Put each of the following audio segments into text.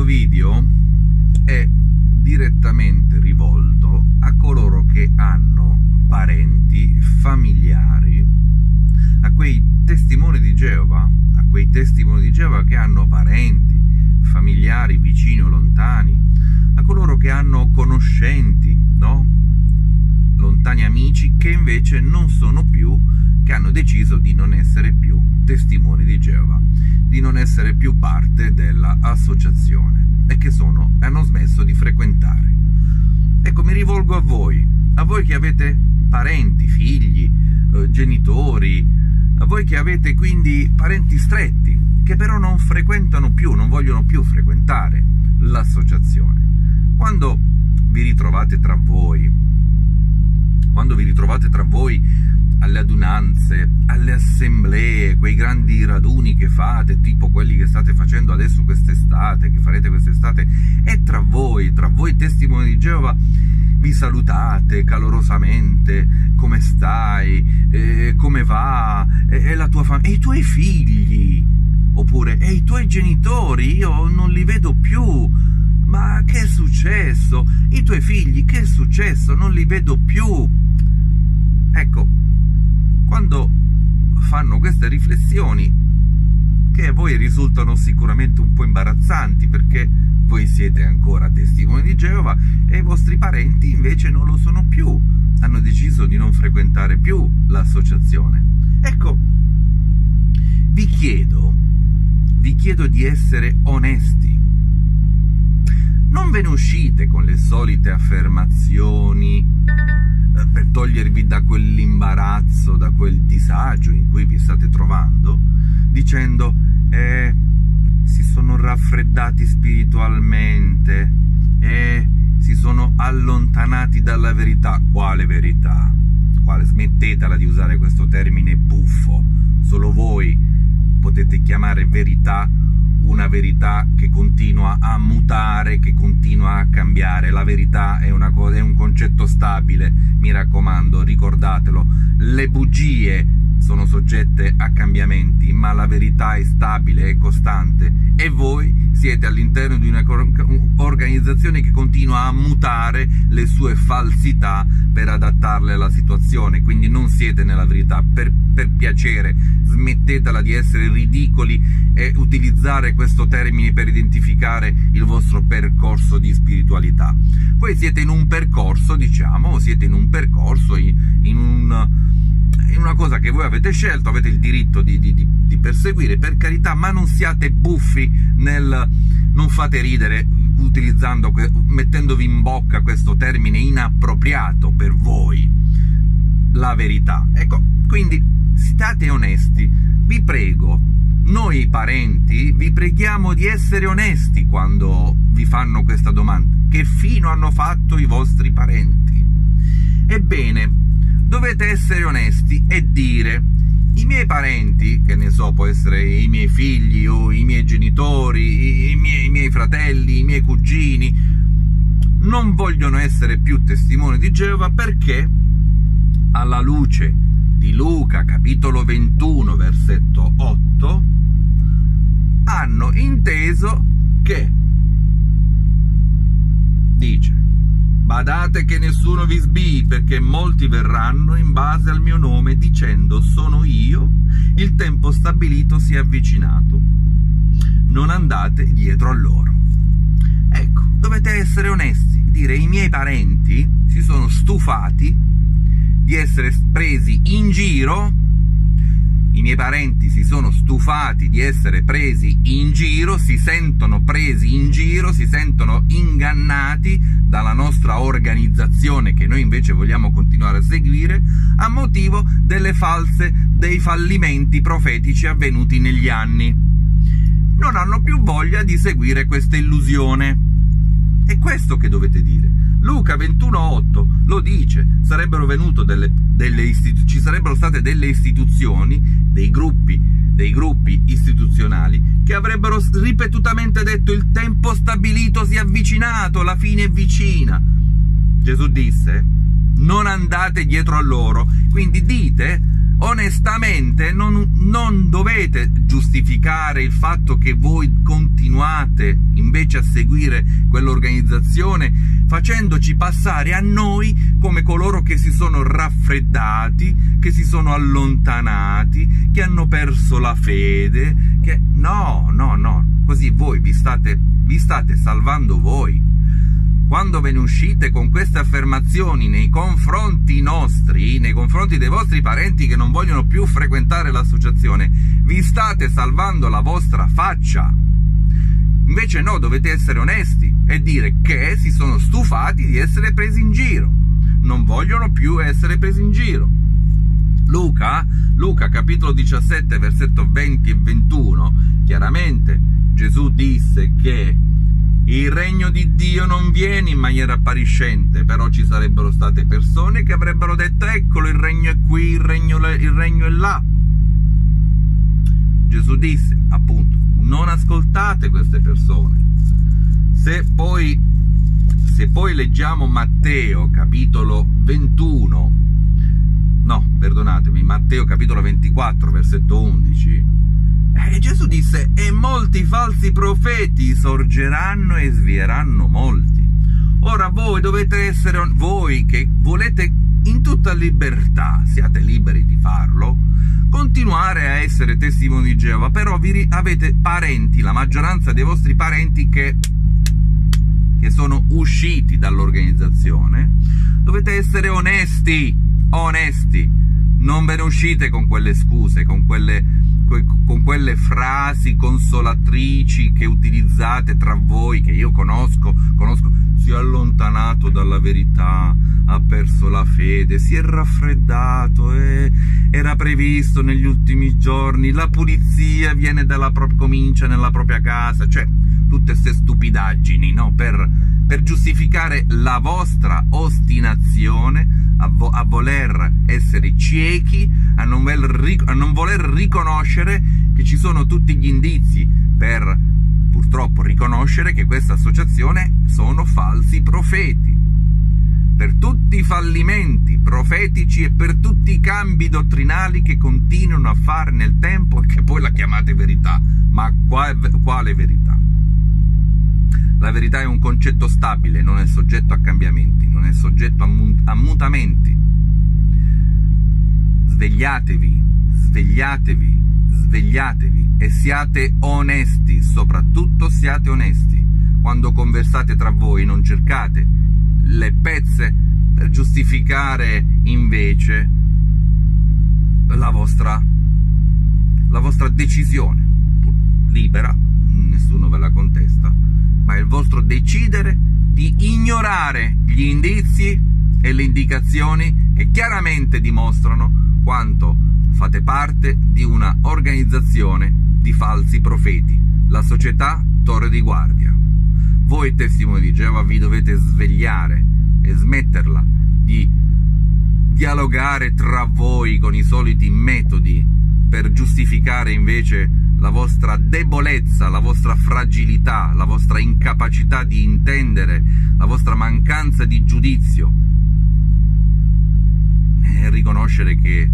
questo video è direttamente rivolto a coloro che hanno parenti, familiari, a quei testimoni di Geova, a quei testimoni di Geova che hanno parenti, familiari, vicini o lontani, a coloro che hanno conoscenti, no? Lontani amici che invece non sono più, che hanno deciso di non essere più testimoni di Geova, di non essere più parte dell'associazione e che sono, hanno smesso di frequentare. Ecco, mi rivolgo a voi, a voi che avete parenti, figli, eh, genitori, a voi che avete quindi parenti stretti, che però non frequentano più, non vogliono più frequentare l'associazione. Quando vi ritrovate tra voi, quando vi ritrovate tra voi alle adunanze, alle assemblee, quei grandi raduni che fate, tipo quelli che state facendo adesso quest'estate, che farete quest'estate, e tra voi, tra voi testimoni di Geova, vi salutate calorosamente, come stai, eh, come va, e, la tua famiglia, e i tuoi figli, oppure, e i tuoi genitori, io non li vedo più, ma che è successo? I tuoi figli, che è successo? Non li vedo più. Ecco, quando fanno queste riflessioni, che a voi risultano sicuramente un po' imbarazzanti perché voi siete ancora testimoni di Geova e i vostri parenti invece non lo sono più, hanno deciso di non frequentare più l'associazione. Ecco, vi chiedo, vi chiedo di essere onesti. Non ve ne uscite con le solite affermazioni per togliervi da quell'imbarazzo, da quel disagio in cui vi state trovando, dicendo eh, si sono raffreddati spiritualmente e eh, si sono allontanati dalla verità. Quale verità? Quale? Smettetela di usare questo termine buffo. Solo voi potete chiamare verità una verità che continua a mutare, che continua a cambiare. La verità è, cosa, è un concetto stabile, mi raccomando, ricordatelo. Le bugie sono soggette a cambiamenti, ma la verità è stabile, è costante e voi siete all'interno di un'organizzazione che continua a mutare le sue falsità per adattarle alla situazione, quindi non siete nella verità. Per, per piacere, smettetela di essere ridicoli e utilizzare questo termine per identificare il vostro percorso di spiritualità. Voi siete in un percorso, diciamo, siete in un percorso, in, in un è una cosa che voi avete scelto, avete il diritto di, di, di, perseguire, per carità, ma non siate buffi nel... non fate ridere utilizzando, mettendovi in bocca questo termine inappropriato per voi, la verità. Ecco, quindi state onesti, vi prego, noi parenti vi preghiamo di essere onesti quando vi fanno questa domanda. Che fino hanno fatto i vostri parenti? Ebbene, dovete essere onesti e dire i miei parenti, che ne so, può essere i miei figli o i miei genitori, i miei, i miei fratelli, i miei cugini, non vogliono essere più testimoni di Geova perché alla luce di Luca capitolo 21 versetto 8 hanno inteso che dice Badate che nessuno vi sbii, perché molti verranno in base al mio nome dicendo sono io, il tempo stabilito si è avvicinato. Non andate dietro a loro. Ecco, dovete essere onesti, dire i miei parenti si sono stufati di essere presi in giro i miei parenti sono stufati di essere presi in giro, si sentono presi in giro, si sentono ingannati dalla nostra organizzazione che noi invece vogliamo continuare a seguire a motivo delle false, dei fallimenti profetici avvenuti negli anni. Non hanno più voglia di seguire questa illusione. È questo che dovete dire. Luca 21,8 lo dice, sarebbero delle, delle ci sarebbero state delle istituzioni, dei gruppi, dei gruppi istituzionali che avrebbero ripetutamente detto il tempo stabilito si è avvicinato, la fine è vicina. Gesù disse, non andate dietro a loro, quindi dite onestamente non, non, dovete giustificare il fatto che voi continuate invece a seguire quell'organizzazione facendoci passare a noi come coloro che si sono raffreddati, che si sono allontanati, che hanno perso la fede, che no, no, no, così voi vi state, vi state salvando voi quando ve ne uscite con queste affermazioni nei confronti nostri, nei confronti dei vostri parenti che non vogliono più frequentare l'associazione, vi state salvando la vostra faccia. Invece no, dovete essere onesti e dire che si sono stufati di essere presi in giro. Non vogliono più essere presi in giro. Luca, Luca capitolo 17, versetto 20 e 21, chiaramente Gesù disse che il regno di Dio non viene in maniera appariscente, però ci sarebbero state persone che avrebbero detto eccolo il regno è qui, il regno, il regno è là. Gesù disse appunto non ascoltate queste persone. Se poi, se poi leggiamo Matteo capitolo 21, no perdonatemi, Matteo capitolo 24 versetto 11, e Gesù disse, e molti falsi profeti sorgeranno e svieranno molti. Ora voi dovete essere, voi che volete in tutta libertà, siate liberi di farlo, continuare a essere testimoni di Geova, però vi avete parenti, la maggioranza dei vostri parenti che, che sono usciti dall'organizzazione, dovete essere onesti, onesti, non ve ne uscite con quelle scuse, con quelle con quelle frasi consolatrici che utilizzate tra voi, che io conosco, conosco, si è allontanato dalla verità, ha perso la fede, si è raffreddato, eh, era previsto negli ultimi giorni, la pulizia viene dalla propria, comincia nella propria casa, cioè tutte queste stupidaggini, no? Per, per giustificare la vostra ostinazione a, vo a voler essere ciechi, a non, a non voler riconoscere che ci sono tutti gli indizi per purtroppo riconoscere che questa associazione sono falsi profeti. Per tutti i fallimenti profetici e per tutti i cambi dottrinali che continuano a fare nel tempo e che poi la chiamate verità. Ma quale verità? La verità è un concetto stabile, non è soggetto a cambiamenti, non è soggetto a, mu a mutamenti. Svegliatevi, svegliatevi, svegliatevi e siate onesti, soprattutto siate onesti. Quando conversate tra voi non cercate le pezze per giustificare invece la vostra, la vostra decisione libera, nessuno ve la contesta, ma il vostro decidere di ignorare gli indizi e le indicazioni che chiaramente dimostrano quanto fate parte di una organizzazione di falsi profeti, la società Torre di Guardia. Voi testimoni di Geova vi dovete svegliare e smetterla di dialogare tra voi con i soliti metodi per giustificare invece la vostra debolezza, la vostra fragilità, la vostra incapacità di intendere, la vostra mancanza di giudizio. E riconoscere che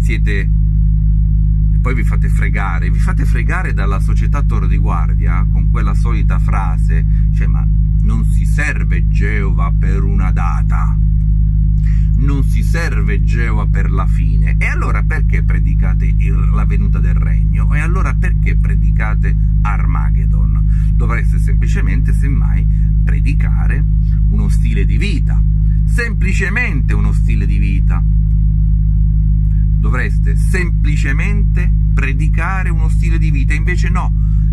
siete poi vi fate fregare, vi fate fregare dalla società Torre di Guardia con quella solita frase, cioè ma non si serve Geova per una data non si serve Geova per la fine. E allora perché predicate il, la venuta del regno? E allora perché predicate Armageddon? Dovreste semplicemente, semmai, predicare uno stile di vita. Semplicemente uno stile di vita. Dovreste semplicemente predicare uno stile di vita, invece no.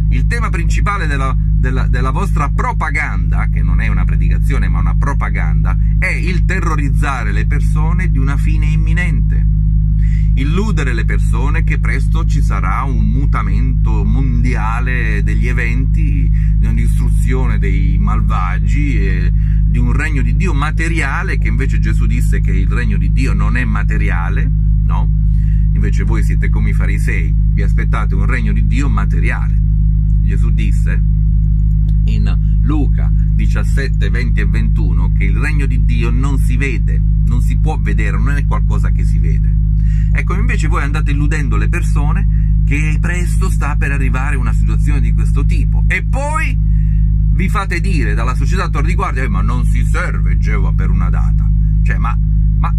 Il tema principale della, della, della vostra propaganda, che non è una predicazione ma una propaganda, è il terrorizzare le persone di una fine imminente. Illudere le persone che presto ci sarà un mutamento mondiale degli eventi, di una distruzione dei malvagi di un regno di Dio materiale, che invece Gesù disse che il regno di Dio non è materiale, no? Invece voi siete come i farisei, vi aspettate un regno di Dio materiale. Gesù disse in Luca 17, 20 e 21 che il regno di Dio non si vede, non si può vedere, non è qualcosa che si vede, Ecco, invece voi andate illudendo le persone che presto sta per arrivare una situazione di questo tipo. E poi vi fate dire dalla società attorno di guardia, eh, ma non si serve Geova per una data. Cioè, ma, ma,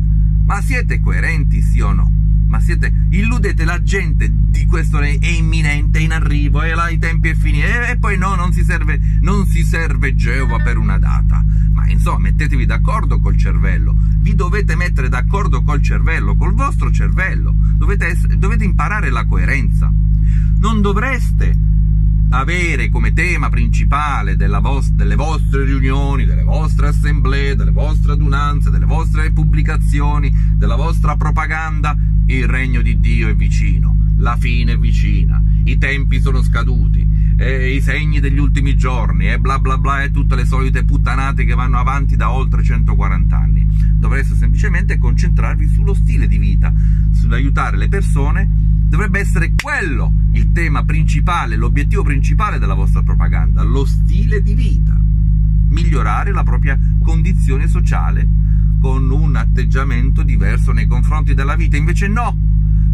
ma siete coerenti, sì o no? Ma siete, illudete la gente di questo è imminente, è in arrivo, e là i tempi è finito, e, e poi no, non si serve, non si serve Geova per una data. Ma insomma, mettetevi d'accordo col cervello, vi dovete mettere d'accordo col cervello, col vostro cervello, dovete, dovete imparare la coerenza. Non dovreste avere come tema principale vo delle vostre riunioni, delle vostre assemblee, delle vostre adunanze, delle vostre pubblicazioni, della vostra propaganda, il regno di Dio è vicino, la fine è vicina, i tempi sono scaduti, eh, i segni degli ultimi giorni, e bla bla bla, e tutte le solite puttanate che vanno avanti da oltre 140 anni. Dovreste semplicemente concentrarvi sullo stile di vita, sull'aiutare le persone dovrebbe essere quello il tema principale, l'obiettivo principale della vostra propaganda, lo stile di vita, migliorare la propria condizione sociale con un atteggiamento diverso nei confronti della vita, invece no,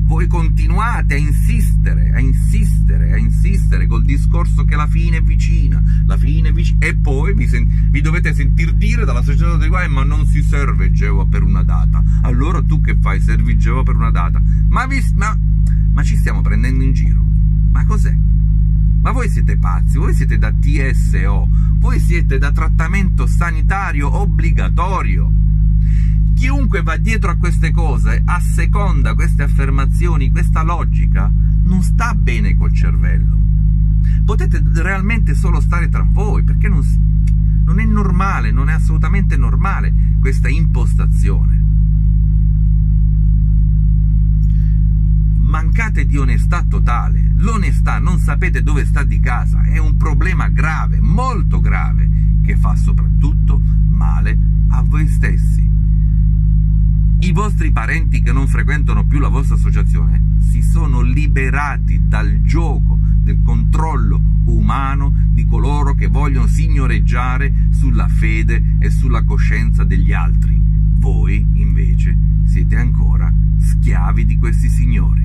voi continuate a insistere, a insistere, a insistere col discorso che la fine è vicina, la fine è vicina, e poi vi, vi dovete sentir dire dalla società di guai, ma non si serve Geova per una data. Allora tu che fai? Servi Geova per una data? Ma, vi, ma ma ci stiamo prendendo in giro? Ma cos'è? Ma voi siete pazzi, voi siete da TSO, voi siete da trattamento sanitario obbligatorio. Chiunque va dietro a queste cose, asseconda queste affermazioni, questa logica, non sta bene col cervello. Potete realmente solo stare tra voi, perché non, non è normale, non è assolutamente normale questa impostazione. mancate di onestà totale. L'onestà, non sapete dove sta di casa, è un problema grave, molto grave, che fa soprattutto male a voi stessi. Vostri parenti che non frequentano più la vostra associazione si sono liberati dal gioco, del controllo umano di coloro che vogliono signoreggiare sulla fede e sulla coscienza degli altri. Voi, invece, siete ancora schiavi di questi signori.